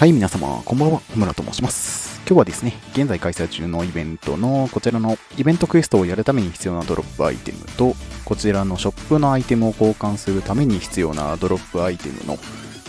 はい、皆様、こんばんは。小村と申します。今日はですね、現在開催中のイベントのこちらのイベントクエストをやるために必要なドロップアイテムと、こちらのショップのアイテムを交換するために必要なドロップアイテムの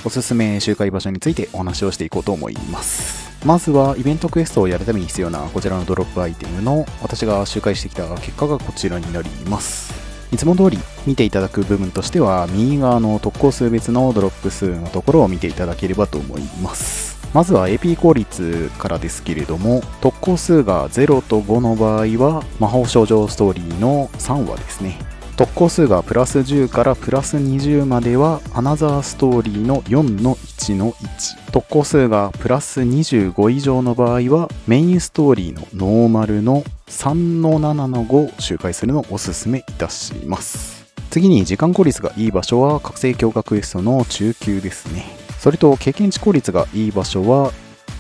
おすすめ周回場所についてお話をしていこうと思います。まずは、イベントクエストをやるために必要なこちらのドロップアイテムの私が周回してきた結果がこちらになります。いつも通り見ていただく部分としては、右側の特攻数別のドロップ数のところを見ていただければと思います。まずは AP 効率からですけれども、特攻数が0と5の場合は、魔法少女ストーリーの3話ですね。特攻数がプラス10からプラス20までは、アナザーストーリーの4の1の1。特攻数がプラス25以上の場合は、メインストーリーのノーマルの3の7の5を周回するのをおすすめいたします。次に時間効率がいい場所は覚醒強化クエストの中級ですね。それと経験値効率がいい場所は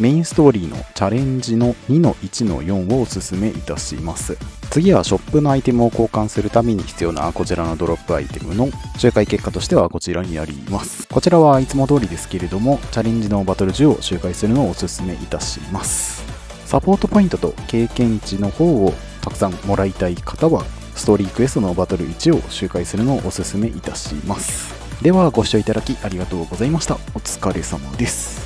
メインストーリーのチャレンジの2の1の4をおすすめいたします。次はショップのアイテムを交換するために必要なこちらのドロップアイテムの周回結果としてはこちらになります。こちらはいつも通りですけれども、チャレンジのバトル10を周回するのをおすすめいたします。サポートポイントと経験値の方をたくさんもらいたい方は、ストーリークエストのバトル1を周回するのをおすすめいたします。ではご視聴いただきありがとうございました。お疲れ様です。